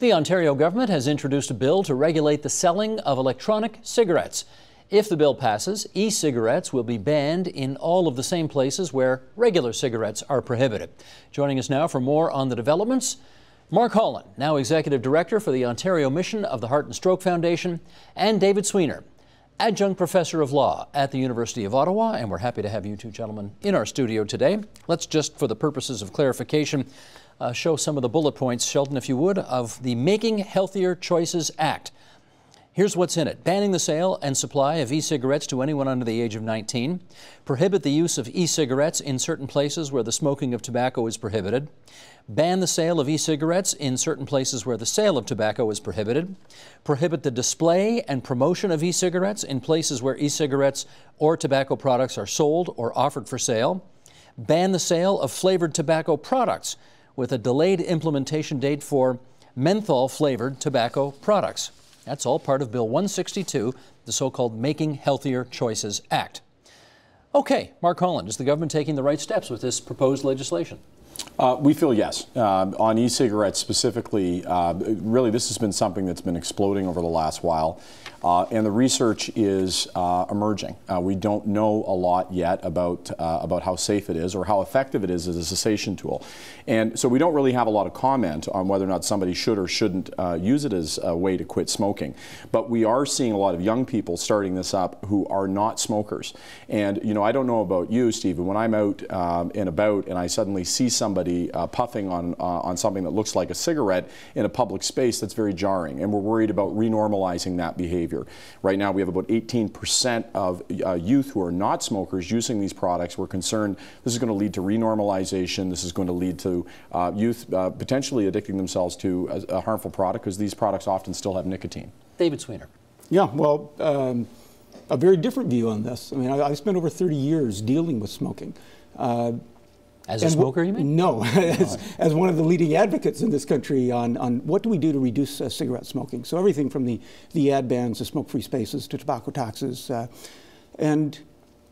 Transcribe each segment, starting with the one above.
The Ontario government has introduced a bill to regulate the selling of electronic cigarettes. If the bill passes, e cigarettes will be banned in all of the same places where regular cigarettes are prohibited. Joining us now for more on the developments, Mark Holland, now Executive Director for the Ontario Mission of the Heart and Stroke Foundation, and David Sweanor, Adjunct Professor of Law at the University of Ottawa, and we're happy to have you two gentlemen in our studio today. Let's just, for the purposes of clarification, uh, show some of the bullet points, Sheldon, if you would, of the Making Healthier Choices Act. Here's what's in it. Banning the sale and supply of e cigarettes to anyone under the age of 19, prohibit the use of e cigarettes in certain places where the smoking of tobacco is prohibited, ban the sale of e cigarettes in certain places where the sale of tobacco is prohibited, prohibit the display and promotion of e cigarettes in places where e cigarettes or tobacco products are sold or offered for sale, ban the sale of flavored tobacco products with a delayed implementation date for menthol flavored tobacco products. That's all part of Bill 162, the so called Making Healthier Choices Act. Okay, Mark Holland, is the government taking the right steps with this proposed legislation? Uh, we feel yes. Uh, on e-cigarettes specifically, uh, really this has been something that's been exploding over the last while. Uh, and the research is uh, emerging. Uh, we don't know a lot yet about about how safe it is or how effective it is as a cessation tool, and so we don't really have a lot of comment on whether or not somebody should or shouldn't use it as a way to quit smoking. But we are seeing a lot of young people starting this up who are not smokers. And you know, I don't know about you, Stephen. When I'm out um, and about and I suddenly see somebody puffing on on something that looks like a cigarette in a public space, that's very jarring, and we're worried about renormalizing that behavior behavior. Right now, we have about 18% of uh, youth who are not smokers using these products. We're concerned this is going to lead to renormalization. This is going to lead to uh, youth uh, potentially addicting themselves to a, a harmful product because these products often still have nicotine. David Sweanor. Yeah, well, um, a very different view on this. I mean, I, I, spent over 30 years dealing with smoking. As a smoker, you mean? No, as, as, one of the leading advocates in this country on, on what do we do to reduce uh, cigarette smoking. So everything from the, the ad bans to smoke-free spaces to tobacco taxes. Uh, and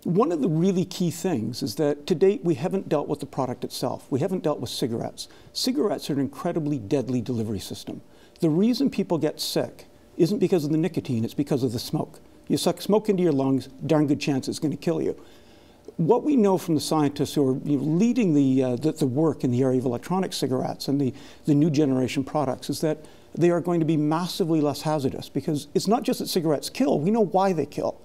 one of the really key things is that to date we haven't dealt with the product itself. We haven't dealt with cigarettes. Cigarettes are an incredibly deadly delivery system. The reason people get sick isn't because of the nicotine, it's because of the smoke. You suck smoke into your lungs, darn good chance it's going to kill you what we know from the scientists who are you know, leading the, uh, the, the, work in the area of electronic cigarettes and the, the new generation products is that they are going to be massively less hazardous because it's not just that cigarettes kill, we know why they kill.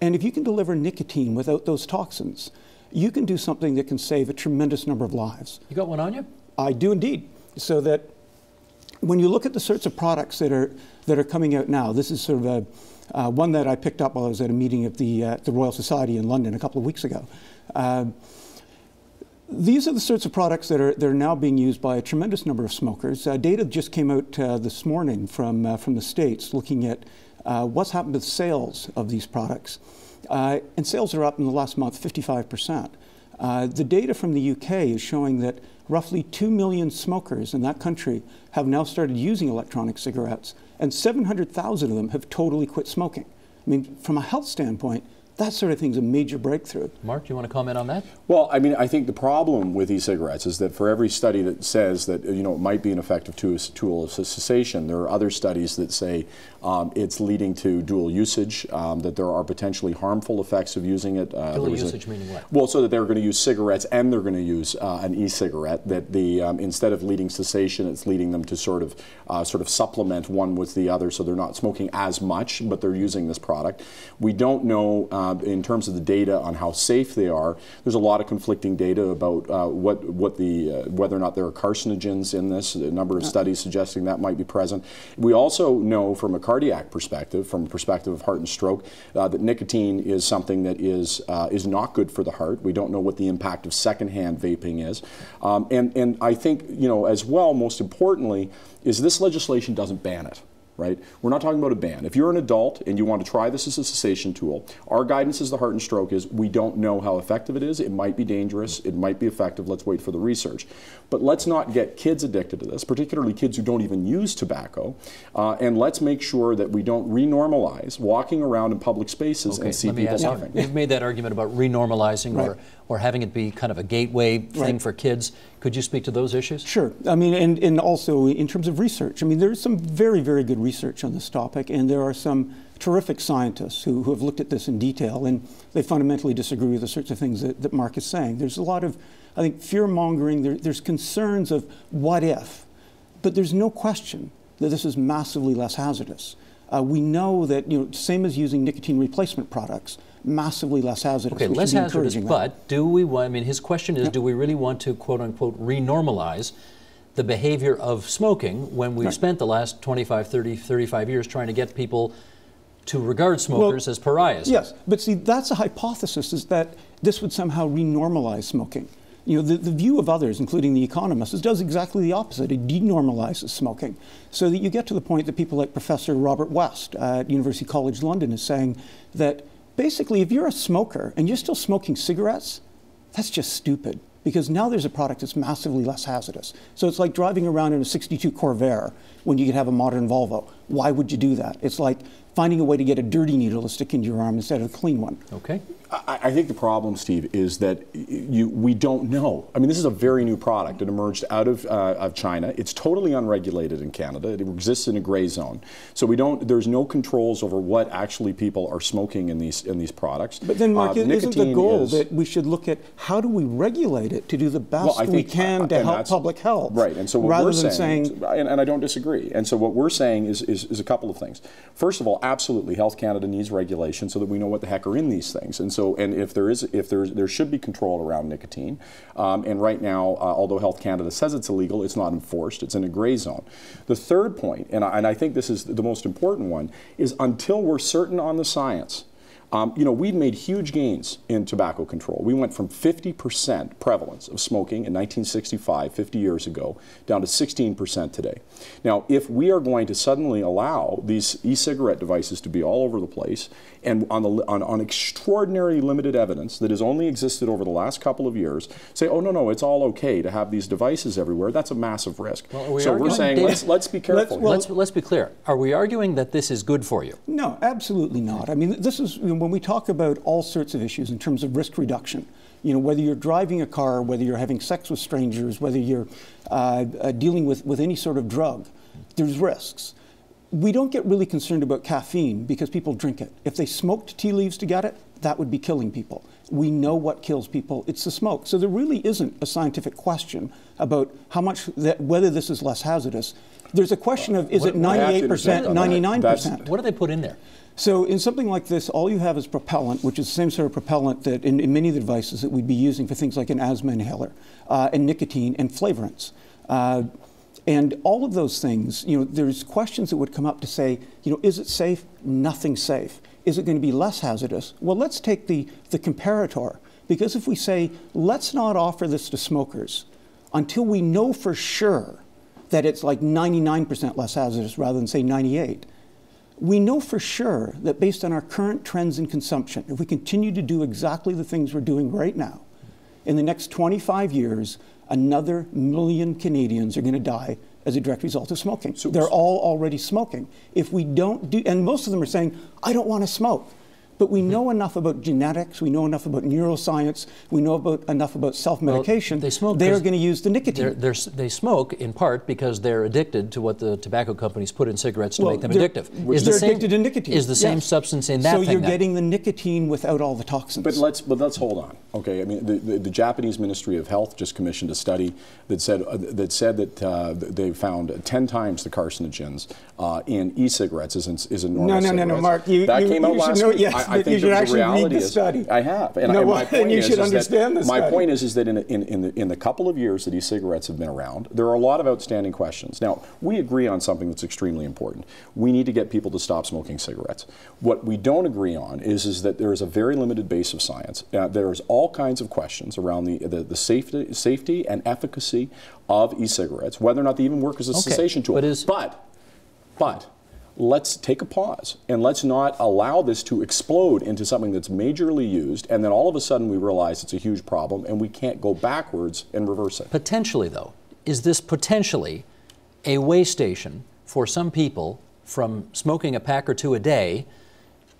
And if you can deliver nicotine without those toxins, you can do something that can save a tremendous number of lives. You got one on you? I do indeed. So that when you look at the sorts of products that are, that are coming out now, this is sort of a uh, one that I picked up while I was at a meeting of the, uh, the Royal Society in London a couple of weeks ago. Uh, these are the sorts of products that are, that are now being used by a tremendous number of smokers. Uh, data just came out uh, this morning from, uh, from the States looking at what's happened the sales of these products. and sales are up in the last month 55%. the data from the UK is showing that roughly 2 million smokers in that country have now started using electronic cigarettes and 700,000 of them have totally quit smoking. I mean, from a health standpoint, that sort of thing is a major breakthrough. Mark, do you want to comment on that? Well, I mean, I think the problem with e-cigarettes is that for every study that says that you know it might be an effective tool of cessation, there are other studies that say um, it's leading to dual usage, um, that there are potentially harmful effects of using it. Uh, dual usage a, meaning what? Well, so that they're going to use cigarettes and they're going to use uh, an e-cigarette. That the um, instead of leading cessation, it's leading them to sort of uh, sort of supplement one with the other, so they're not smoking as much, but they're using this product. We don't know uh, in terms of the data on how safe they are. There's a lot of conflicting data about uh, what what the uh, whether or not there are carcinogens in this. A number of studies suggesting that might be present. We also know from a cardiac perspective, from a perspective of heart and stroke, uh, that nicotine is something that is uh, is not good for the heart. We don't know what the impact of secondhand vaping is, um, and and I think you know as well. Most importantly, is this legislation doesn't ban it right? We're not talking about a ban. If you're an adult and you want to try this as a cessation tool, our guidance as the Heart and Stroke is we don't know how effective it is. It might be dangerous. It might be effective. Let's wait for the research. But let's not get kids addicted to this, particularly kids who don't even use tobacco. Uh, and let's make sure that we don't renormalize walking around in public spaces Okay, and see people laughing. You've made that argument about renormalizing or, Right. or having it be kind of a gateway thing Right. for kids. Could you speak to those issues? Sure. I mean, and, and also in terms of research, I mean, there's some very, very good research on this topic, and there are some terrific scientists who, who have looked at this in detail, and they fundamentally disagree with the sorts of things that, that Mark is saying. There's a lot of, I think, fear mongering, there, there's concerns of what if, but there's no question that this is massively less hazardous. Uh, we know that, you know, same as using nicotine replacement products, massively less hazardous. Okay, less hazardous, but do we want, I mean, his question is do we really want to, quote unquote, renormalize the behavior of smoking when we've Right. spent the last 25, 30, 35 years trying to get people to regard smokers as pariahs? Yes, but see, that's a hypothesis is that this would somehow renormalize smoking. You know, the, the view of others, including the economists, is does exactly the opposite. It denormalizes smoking. So that you get to the point that people like Professor Robert West at University College London is saying that basically if you're a smoker and you're still smoking cigarettes, that's just stupid because now there's a product that's massively less hazardous. So it's like driving around in a 62 Corvair when you could have a modern Volvo. Why would you do that? It's like finding a way to get a dirty needle to stick into your arm instead of a clean one. Okay. I, I think the problem, Steve, is that you, we don't know. I mean, this is a very new product. It emerged out of, uh, of China. It's totally unregulated in Canada. It exists in a gray zone. So we don't. There's no controls over what actually people are smoking in these in these products. But then, Mark, Uh, isn't the goal is- that we should look at how do we regulate it to do the best Well, we think- can uh, to help public health? Right, and so what rather we're than saying, saying, and, and I don't disagree. And so what we're saying is, is, is a couple of things. First of all, absolutely, Health Canada needs regulation so that we know what the heck are in these things. And so, and if there is, if there's, there should be control around nicotine. Um, and right now, uh, although Health Canada says it's illegal, it's not enforced. It's in a gray zone. The third point, and I, and I think this is the most important one, is until we're certain on the science. Um, you know, we've made huge gains in tobacco control. We went from 50% prevalence of smoking in 1965, 50 years ago, down to 16% today. Now, if we are going to suddenly allow these e-cigarette devices to be all over the place, and on, the, on, on extraordinary limited evidence that has only existed over the last couple of years, say, oh no, no, it's all okay to have these devices everywhere. That's a massive risk. Well, we so we're saying David- let's let's be careful. well- let's, let's be clear. Are we arguing that this is good for you? No, absolutely not. I mean, this is you know, when we talk about all sorts of issues in terms of risk reduction. You know, whether you're driving a car, whether you're having sex with strangers, whether you're uh, uh, dealing with, with any sort of drug, there's risks. We don't get really concerned about caffeine because people drink it. If they smoked tea leaves to get it, that would be killing people. We know what kills people. It's the smoke. So there really isn't a scientific question about how much that whether this is less hazardous. There's a question of is What- it I have to 98%, interject on that. 99%? That's- What do they put in there? So in something like this, all you have is propellant, which is the same sort of propellant that in, in many of the devices that we'd be using for things like an asthma inhaler, uh, and nicotine and flavorants. Uh, and all of those things, you know, there's questions that would come up to say, you know, is it safe? Nothing safe. Is it going to be less hazardous? Well, let's take the, the comparator. Because if we say, let's not offer this to smokers until we know for sure that it's like 99% less hazardous rather than say 98, we know for sure that based on our current trends in consumption, if we continue to do exactly the things we're doing right now, in the next 25 years, another million Canadians are going to die as a direct result of smoking. So, They're all already smoking. If we don't do, and most of them are saying, I don't want to smoke. But we know enough about genetics, we know enough about neuroscience, we know about, enough about self medication. Well, they smoke They're going to use the nicotine. They're, they're, they smoke in part because they're addicted to what the tobacco companies put in cigarettes to Well, make them they're- addictive. They're addicted to nicotine. Is the same yes. substance in that So thing you're then? getting the nicotine without all the toxins. But let's but let's hold on. Okay, I mean the, the, the Japanese Ministry of Health just commissioned a study that said uh, that said that uh, they found ten times the carcinogens uh, in e-cigarettes as in, is in normal No, no, no, no. Mark. You, that you, came out you should last know, week. Yes, I, I think you should that actually read the is, study. I have, and, No, and my point and you is, should is understand the my point is is that in, in, in, the, in the couple of years that e-cigarettes have been around, there are a lot of outstanding questions. Now we agree on something that's extremely important. We need to get people to stop smoking cigarettes. What we don't agree on is is that there is a very limited base of science. Uh, there's all kinds of questions around the, the, the safety, safety and efficacy of e-cigarettes, whether or not they even work as a Okay, cessation tool. but is- but, but let's take a pause and let's not allow this to explode into something that's majorly used and then all of a sudden we realize it's a huge problem and we can't go backwards and reverse it. Potentially, though, is this potentially a way station for some people from smoking a pack or two a day?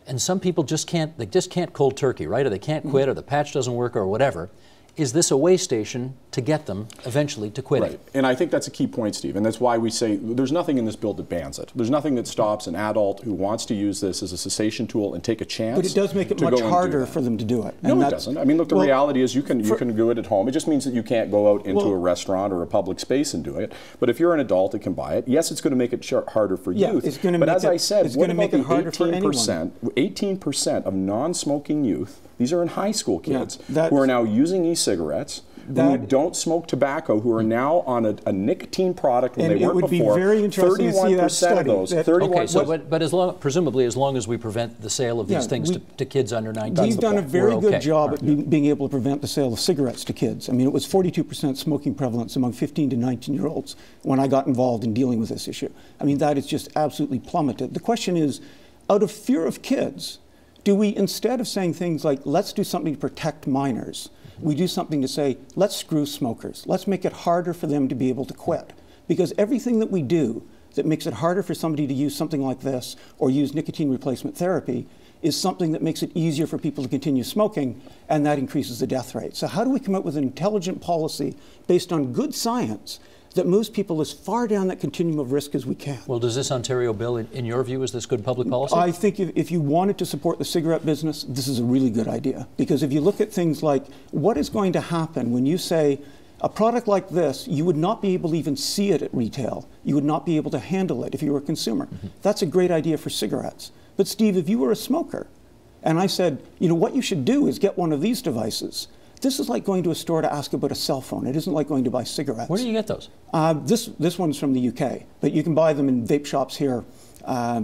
And some people just can't, they just can't cold turkey, right? Or they can't quit, or the patch doesn't work, or whatever is this a way station to get them eventually to quitting? Right. And I think that's a key point, Steve. And that's why we say there's nothing in this bill that bans it. There's nothing that stops an adult who wants to use this as a cessation tool and take a chance. But it does make it much harder for them to do it. No, it doesn't. I mean, look, the well, reality is you can you can do it at home. It just means that you can't go out into well, a restaurant or a public space and do it. But if you're an adult that can buy it, yes, it's going to make it harder for yeah, youth. It's going to but make as it, I said, it's what going to make it harder 18%, for 18% of non-smoking youth, these are in high school kids, yeah, who are now using e-cigarettes that, who don't smoke tobacco who are now on a, a nicotine product when and they weren't before. it would be very interesting to see that study. of those. That, okay, so but, but as long, presumably as long as we prevent the sale of these yeah, things we, to, to, kids under 19. We've done point. a very We're good okay. job right. at being, being able to prevent the sale of cigarettes to kids. I mean, it was 42% smoking prevalence among 15 to 19 year olds when I got involved in dealing with this issue. I mean, that is just absolutely plummeted. The question is, out of fear of kids, do we, instead of saying things like, let's do something to protect minors, we do something to say, let's screw smokers. Let's make it harder for them to be able to quit. Because everything that we do that makes it harder for somebody to use something like this or use nicotine replacement therapy is something that makes it easier for people to continue smoking, and that increases the death rate. So, how do we come up with an intelligent policy based on good science that moves people as far down that continuum of risk as we can. Well, does this Ontario bill, in, in your view, is this good public policy? I think if, if, you wanted to support the cigarette business, this is a really good idea. Because if you look at things like what is going to happen when you say, a product like this, you would not be able to even see it at retail. You would not be able to handle it if you were a consumer. Mm-hmm. That's a great idea for cigarettes. But, Steve, if you were a smoker, and I said, you know, what you should do is get one of these devices this is like going to a store to ask about a cell phone. It isn't like going to buy cigarettes. Where do you get those? Uh, this, this one's from the UK, but you can buy them in vape shops here uh,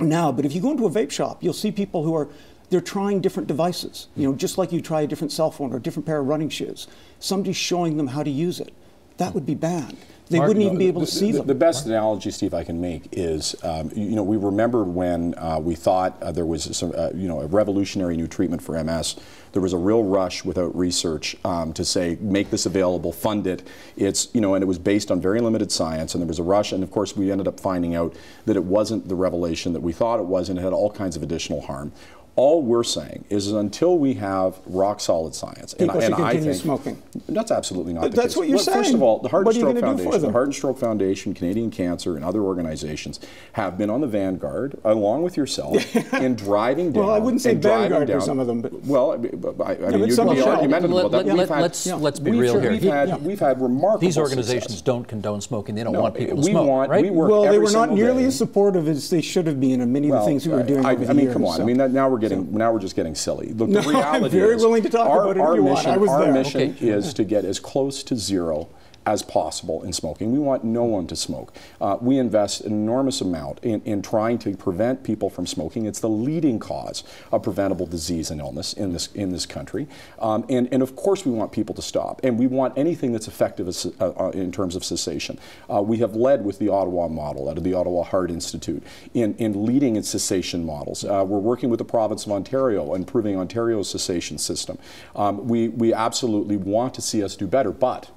now. But if you go into a vape shop, you'll see people who are they're trying different devices. You know, just like you try a different cell phone or a different pair of running shoes. Somebody's showing them how to use it. That would be bad. They Mark, wouldn't even be able to see the, them. The best analogy, Steve, I can make is, um, you know, we remember when uh, we thought uh, there was some, uh, you know, a revolutionary new treatment for MS. There was a real rush without research um, to say, make this available, fund it. It's, you know, and it was based on very limited science, and there was a rush, and of course we ended up finding out that it wasn't the revelation that we thought it was, and it had all kinds of additional harm all we're saying is until we have rock solid science, people and, should and continue I think smoking. That's absolutely not. that's case. what you're well, saying. First of all, the Heart and Stroke Foundation, the Heart and Stroke Foundation, Canadian Cancer, and other organizations have been on the vanguard, along with yourself, in driving down. well, I wouldn't say vanguard down, for some of them, but well, I, I, I mean, you can be argumentative let, about that. Let, us yeah. let's be real here. We've had, yeah. we've had remarkable. These organizations success. don't condone smoking. They don't no, want people to we smoke. Want, right? we work well, they were not nearly as supportive as they should have been in many of the things we were doing. I, over I the mean, come on. I mean, now we're getting now we're just getting silly. Look, no, the reality I'm very is willing to talk our, about it our if you mission, want. I was our there. mission okay. is to get as close to zero as possible in smoking. We want no one to smoke. Uh, we invest an enormous amount in, in trying to prevent people from smoking. It's the leading cause of preventable disease and illness in this in this country. Um, and, and of course, we want people to stop. And we want anything that's effective as, uh, uh, in terms of cessation. Uh, we have led with the Ottawa model out of the Ottawa Heart Institute in, in leading in cessation models. Uh, we're working with the province of Ontario, improving Ontario's cessation system. Um, we, we absolutely want to see us do better, but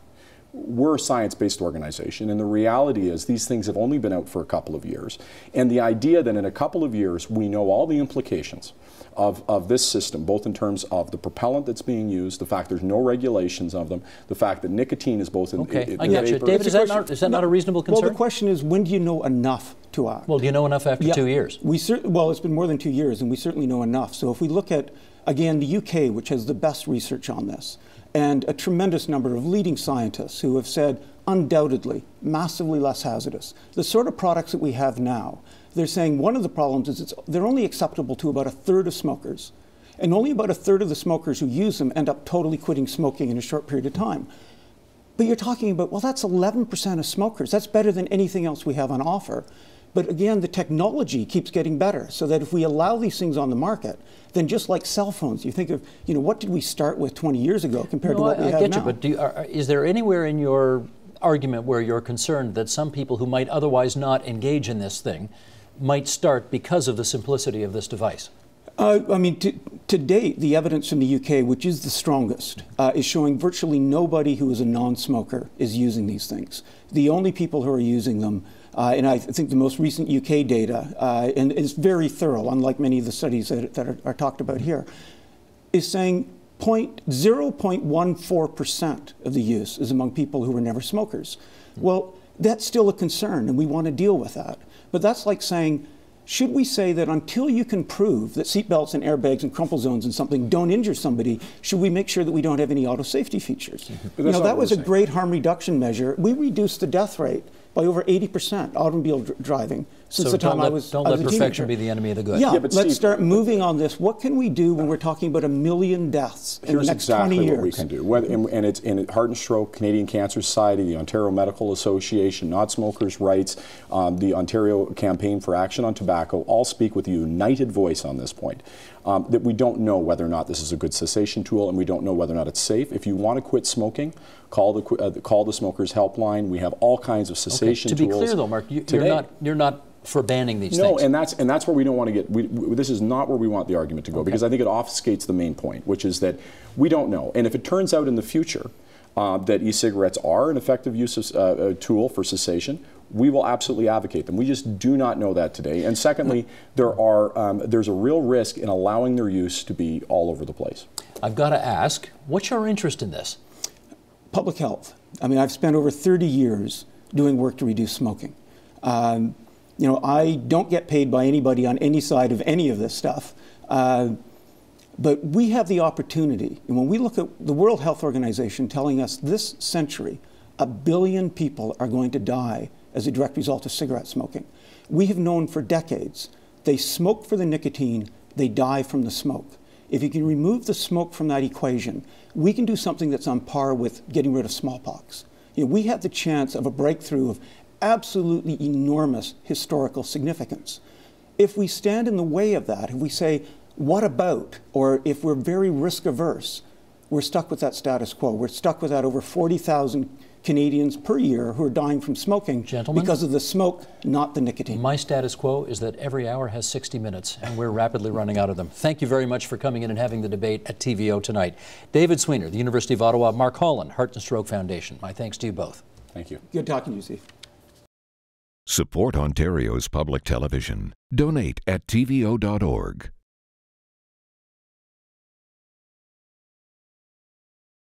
we're a science based organization, and the reality is these things have only been out for a couple of years. And the idea that in a couple of years we know all the implications of, of this system, both in terms of the propellant that's being used, the fact there's no regulations of them, the fact that nicotine is both in, okay. in, in I get you. David, is that, not, is that no, not a reasonable concern? Well, the question is when do you know enough to act? Well, do you know enough after yeah, two years? We well, it's been more than two years, and we certainly know enough. So if we look at, again, the UK, which has the best research on this, and a tremendous number of leading scientists who have said, undoubtedly, massively less hazardous. The sort of products that we have now, they're saying one of the problems is it's, they're only acceptable to about a third of smokers. And only about a third of the smokers who use them end up totally quitting smoking in a short period of time. But you're talking about, well, that's 11% of smokers. That's better than anything else we have on offer. But again, the technology keeps getting better so that if we allow these things on the market, then just like cell phones, you think of, you know, what did we start with 20 years ago compared no, to what I, we I have get now? you, but you, are, is there anywhere in your argument where you're concerned that some people who might otherwise not engage in this thing might start because of the simplicity of this device? Uh, I mean, to, to, date, the evidence from the UK, which is the strongest, uh, is showing virtually nobody who is a non smoker is using these things. The only people who are using them, uh, and I think the most recent UK data, uh, and it's very thorough, unlike many of the studies that, that are, are talked about here, is saying 0.14% of the use is among people who were never smokers. Well, that's still a concern, and we want to deal with that. But that's like saying, should we say that until you can prove that seatbelts and airbags and crumple zones and something don't injure somebody, should we make sure that we don't have any auto safety features? You know, that was a great harm reduction measure. We reduced the death rate by over 80% automobile dr driving since so the time let, I was. Don't I let was perfection be the enemy of the good. Yeah, yeah let's Steve, start moving on this. What can we do when we're talking about a million deaths in Here's the next exactly 20 years? what we can do. Whether, and, and, it's in Heart and Stroke, Canadian Cancer Society, the Ontario Medical Association, Non-Smokers' Rights, um, the Ontario Campaign for Action on Tobacco all speak with a united voice on this point. Um, that we don't know whether or not this is a good cessation tool, and we don't know whether or not it's safe. If you want to quit smoking, call the uh, call the smokers helpline. We have all kinds of cessation okay. To tools. be clear, though, Mark, you, are not you're not for banning these no, things. No, and that's and that's where we don't want to get. We, we, this is not where we want the argument to go okay. because I think it obfuscates the main point, which is that we don't know. And if it turns out in the future uh, that e-cigarettes are an effective use of uh, a tool for cessation, we will absolutely advocate them. We just do not know that today. And secondly, there are um, there's a real risk in allowing their use to be all over the place. I've got to ask, what's your interest in this? Public health. I mean, I've spent over 30 years doing work to reduce smoking. Um, you know, I don't get paid by anybody on any side of any of this stuff. Uh, but we have the opportunity, and when we look at the World Health Organization telling us this century, a billion people are going to die as a direct result of cigarette smoking. We have known for decades they smoke for the nicotine, they die from the smoke. If you can remove the smoke from that equation, we can do something that's on par with getting rid of smallpox. You know, we have the chance of a breakthrough of absolutely enormous historical significance. If we stand in the way of that, if we say, what about, or if we're very risk averse, we're stuck with that status quo. We're stuck with that over 40,000 Canadians per year who are dying from smoking Gentlemen, because of the smoke, not the nicotine. My status quo is that every hour has 60 minutes, and we're rapidly running out of them. Thank you very much for coming in and having the debate at TVO tonight. David Sweanor, the University of Ottawa, Mark Holland, Heart and Stroke Foundation. My thanks to you both. Thank you. Good talking to you, Steve. Support Ontario's public television. Donate at tvo.org.